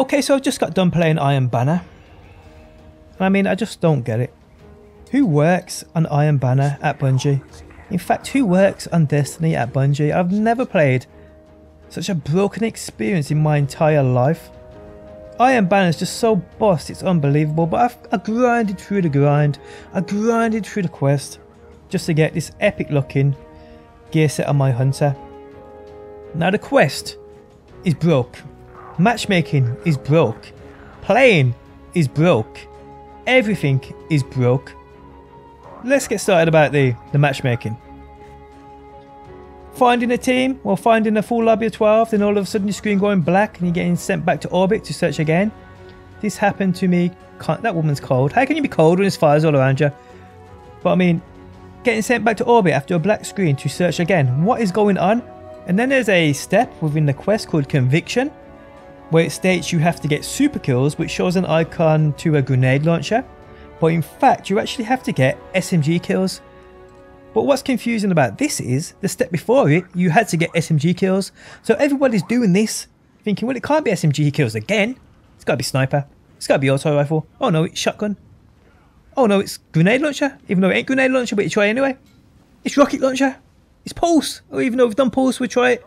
Okay, so I've just got done playing Iron Banner. I mean, I just don't get it. Who works on Iron Banner at Bungie? In fact, who works on Destiny at Bungie? I've never played such a broken experience in my entire life. Iron Banner is just so boss, it's unbelievable, but I've I grinded through the grind, I grinded through the quest, just to get this epic looking gear set on my hunter. Now the quest is broke, matchmaking is broke, playing is broke, everything is broke. Let's get started about the, the matchmaking. Finding a team, or finding a full lobby of 12, then all of a sudden your screen going black and you're getting sent back to orbit to search again. This happened to me. That woman's cold. How can you be cold when there's fires all around you? But I mean, getting sent back to orbit after a black screen to search again. What is going on? And then there's a step within the quest called Conviction, where it states you have to get super kills, which shows an icon to a grenade launcher. But in fact, you actually have to get SMG kills. But what's confusing about this is the step before it, you had to get SMG kills. So everybody's doing this, thinking, well, it can't be SMG kills again. It's got to be sniper. It's got to be auto rifle. Oh no, it's shotgun. Oh no, it's grenade launcher. Even though it ain't grenade launcher, but you try anyway. It's rocket launcher. It's pulse. Or even though we've done pulse, we try it.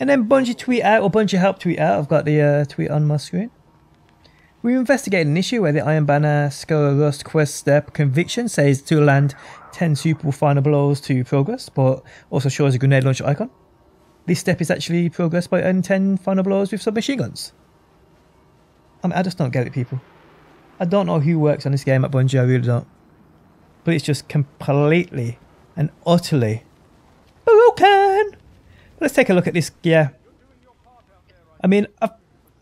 And then Bungie tweet out, or Bungie help tweet out. I've got the uh, tweet on my screen. We investigate an issue where the Iron Banner Skull Rust quest step conviction says to land 10 super final blows to progress, but also shows a grenade launcher icon. This step is actually progress by earning 10 final blows with submachine guns. I mean, I just don't get it, people. I don't know who works on this game at Bungie, I really don't. But it's just completely and utterly broken. Let's take a look at this gear. I mean, I've,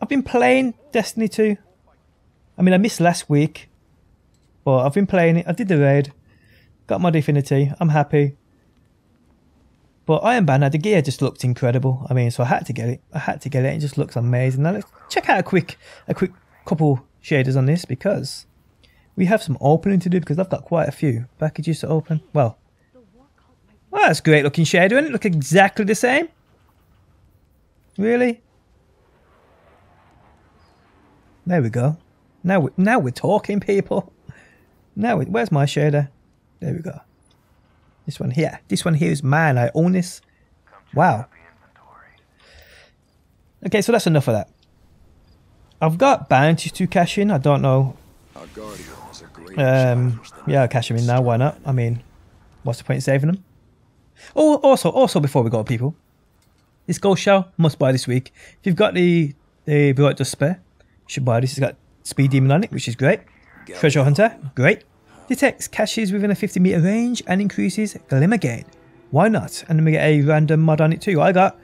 I've been playing Destiny 2. I mean, I missed last week, but I've been playing it. I did the raid. Got my Divinity. I'm happy. But Iron Banner, the gear just looked incredible. I mean, so I had to get it. I had to get it. It just looks amazing. Now let's check out a quick, a quick couple shaders on this because we have some opening to do because I've got quite a few packages to open. Well, well that's a great looking shader, doesn't it look exactly the same. Really? There we go. Now, we, now we're talking, people. Now, we, where's my shader? There we go. This one here. This one here is mine. I own this. Wow. Okay, so that's enough of that. I've got bounties to cash in. I don't know. Um, yeah, I'll cash them in now. Why not? I mean, what's the point in saving them? Oh, also, also before we go, people, this Ghost Shell must buy this week. If you've got the the Bright Dust spare, you should buy this. It's got Speed Demon on it, which is great. Treasure Hunter, great. Detects caches within a 50 meter range and increases glimmer gain. Why not? And then we get a random mod on it too. I got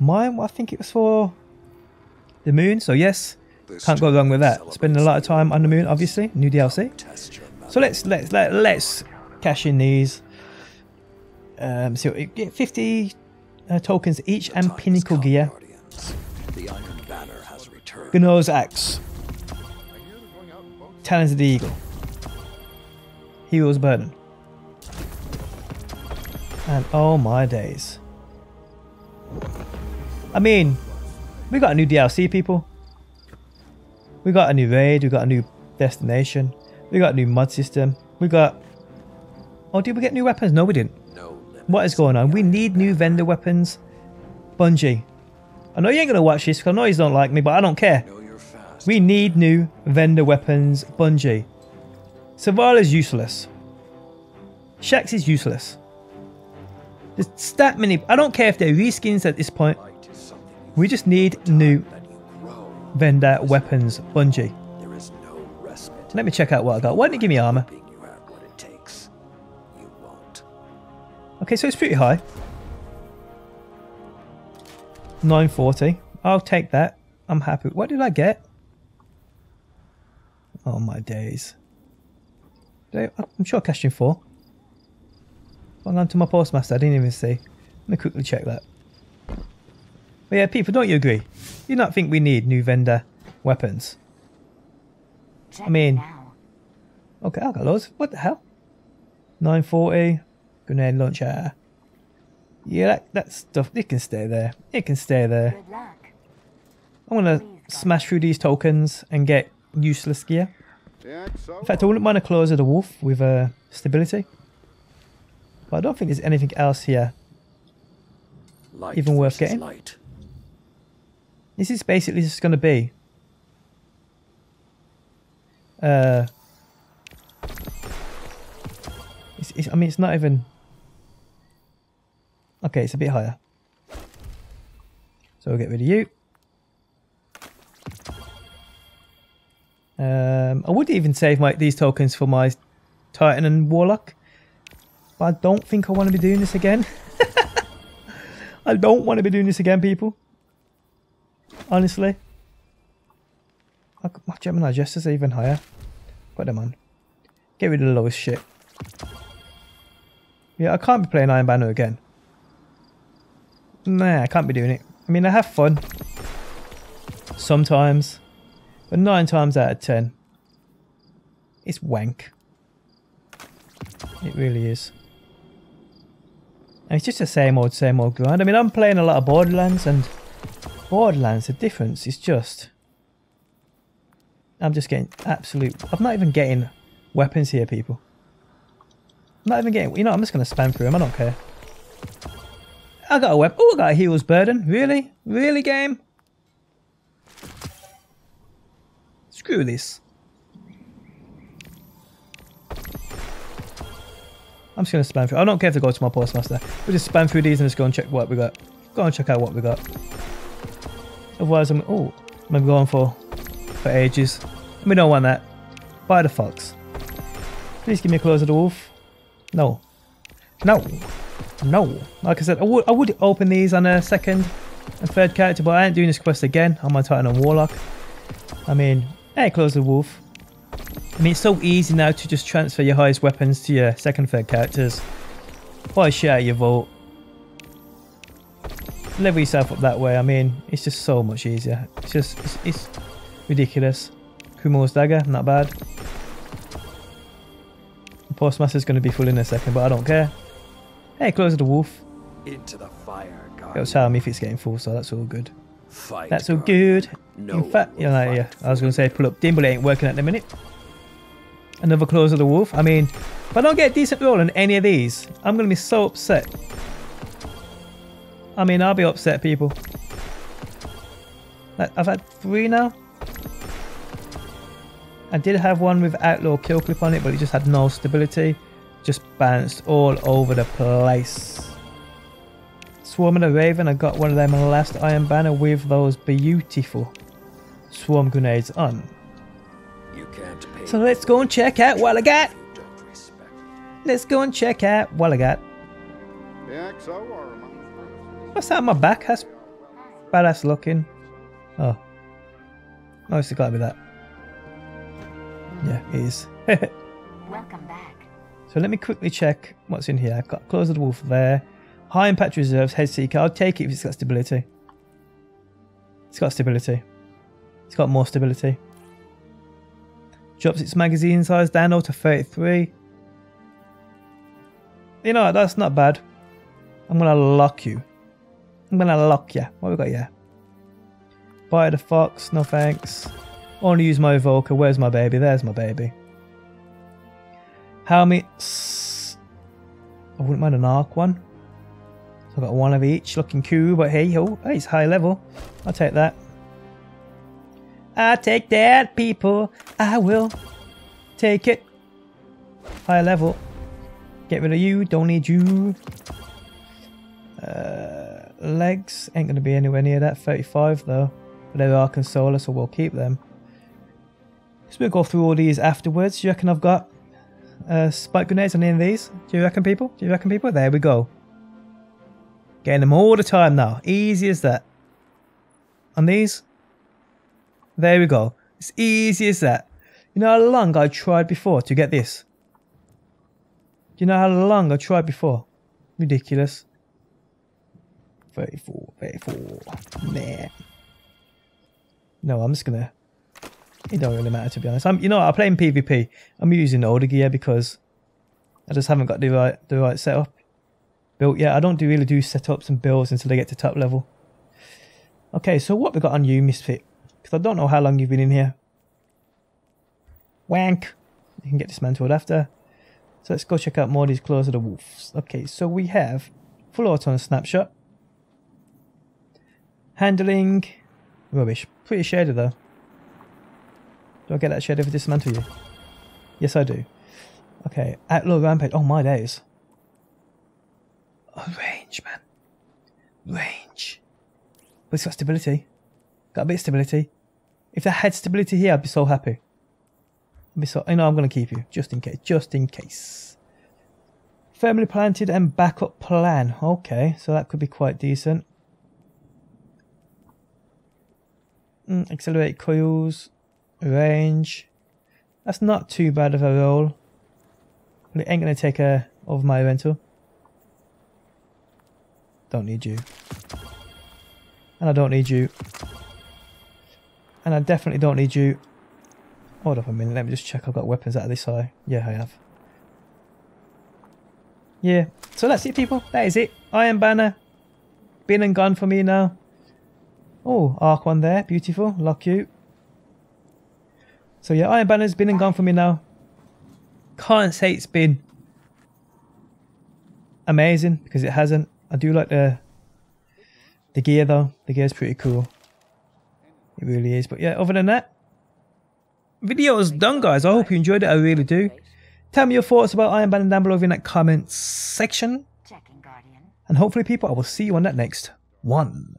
mine. I think it was for the moon. So yes, can't go wrong with that. Spending a lot of time on the moon, obviously. New DLC. So let's let's let, let's cash in these. Um, so get 50 uh, tokens each and pinnacle gear. Gno's axe. Talons of the eagle. Hero's burden. And oh my days. I mean, we got a new DLC, people. We got a new raid, we got a new destination, we got a new mod system, we got... Oh, did we get new weapons? No, we didn't. What is going on? We need new vendor weapons. Bungie. I know you ain't going to watch this because I know you don't like me, but I don't care. We need new vendor weapons. Bungie. Zavala is useless. Shaxx is useless. There's that many. I don't care if they're reskins at this point. We just need new vendor weapons. Bungie. Let me check out what I got. Why didn't it give me armor? Okay, so it's pretty high. 940. I'll take that. I'm happy. What did I get? Oh my days. I'm sure I cashed in four. Hold on to my postmaster, I didn't even see. Let me quickly check that. But yeah, people, don't you agree? You not think we need new vendor weapons? Check I mean, okay, I got loads. What the hell? 940, grenade launcher. Yeah, that, that stuff, it can stay there. It can stay there. I'm gonna smash through these tokens and get useless gear. In fact, I wouldn't mind a Claws of the Wolf with uh, stability. But I don't think there's anything else here. Light Even worth getting? Light. This is basically just going to be. Uh, it's, it's, I mean, it's not even. Okay, it's a bit higher. So we'll get rid of you. Um, I would even save my these tokens for my Titan and Warlock, but I don't think I want to be doing this again. I don't want to be doing this again, people. Honestly. My Gemini Jesters even higher. Put them on. Get rid of the lowest shit. Yeah, I can't be playing Iron Banner again. Nah, I can't be doing it. I mean, I have fun. Sometimes. But nine times out of ten. It's wank. It really is. And it's just the same old, same old grind. I mean, I'm playing a lot of Borderlands and Borderlands, the difference is just... I'm just getting absolute... I'm not even getting weapons here, people. I'm not even getting... You know, I'm just going to spam through them. I don't care. I got a weapon. Oh, I got a healer's burden. Really? Really, game? Screw this. I'm just going to spam through. I don't care if they go to my postmaster. We'll just spam through these and just go and check what we got. Go and check out what we got. Otherwise, I'm oh, I'm going for for ages. We don't want that. Buy the fox. Please give me a Claws of the Wolf. No, no, no. Like I said, I would I would open these on a second and third character, but I ain't doing this quest again on my Titan and Warlock. I mean, hey, close the wolf. I mean, it's so easy now to just transfer your highest weapons to your second, third characters. Why share your vault? level yourself up that way. I mean, it's just so much easier. It's just, it's, it's ridiculous. Kumo's dagger, not bad. Postmaster's going to be full in a second, but I don't care. Hey, Claws of the Wolf. Into the fire, It'll guard. tell me if it's getting full, so that's all good. Fight. That's all good. No in fact, one you know, yeah, I was going to say pull up Dimble ain't working at the minute. Another Claws of the Wolf. I mean, if I don't get a decent roll on any of these, I'm going to be so upset. I mean, I'll be upset, people. I've had three now. I did have one with outlaw kill clip on it, but it just had no stability. Just bounced all over the place. Swarm of the Raven, I got one of them on the last Iron Banner with those beautiful swarm grenades on. You can't pay. So let's go and check out what I got. Don't respect. Let's go and check out what I got. yeah, so or What's that on my back? That's badass looking. Oh. Oh, it's gotta be that. Yeah, it is. Welcome back. So let me quickly check what's in here. I've got Claws of the Wolf there. High Impact Reserves, Head Seeker. I'll take it if it's got stability. It's got stability. It's got more stability. Drops its magazine size down to 33. You know, what, that's not bad. I'm gonna lock you. I'm gonna lock you. What we got here? Buy the fox, no thanks. Only use my evoker. Where's my baby? There's my baby. Helmet. I wouldn't mind an arc one. So I've got one of each, looking cool, but hey, hey, it's high level. I'll take that. I take that, people. I will take it. High level. Get rid of you. Don't need you. Uh, legs ain't gonna be anywhere near that. 35 though. But they're Arc and Solar, so we'll keep them. So we'll go through all these afterwards. You reckon I've got uh, spike grenades on any of these? Do you reckon, people? Do you reckon, people? There we go. Getting them all the time now. Easy as that. On these, there we go. It's easy as that. You know how long I tried before to get this? Do you know how long I tried before? Ridiculous. 34, 34. Nah. No, I'm just gonna. It don't really matter to be honest. I'm, you know, I play in PvP. I'm using older gear because I just haven't got the right the right setup built yet. I don't do really do setups and builds until I get to top level. Okay, so what we got on you, Misfit? Because I don't know how long you've been in here. Wank. You can get dismantled after. So let's go check out more of these Claws of the Wolves. Okay, so we have full auto and snapshot. Handling. Rubbish. Pretty shaded though. Do I get that if i dismantle you? Yes, I do. Okay, Outlaw Rampage. Oh my days. Oh, range, man. Range. But it's got stability. Got a bit of stability. If that had stability here, I'd be so happy. I'd be so. You know, I'm going to keep you just in case. Just in case. Firmly planted and backup plan. Okay, so that could be quite decent. Mm, accelerate coils, range. That's not too bad of a roll. But it ain't gonna take a of my rental. Don't need you. And I don't need you. And I definitely don't need you. Hold up a minute, let me just check I've got weapons out of this eye. Yeah, I have. Yeah, so that's it people. That is it. Iron Banner. Been and gone for me now. Oh, arc one there. Beautiful. Lock you. So yeah, Iron Banner's been and gone for me now. Can't say it's been amazing because it hasn't. I do like the the gear though. The gear's pretty cool. It really is. But yeah, other than that, video is done guys. I hope you enjoyed it. I really do. Tell me your thoughts about Iron Banner down below in that comments section. And hopefully people, I will see you on that next one.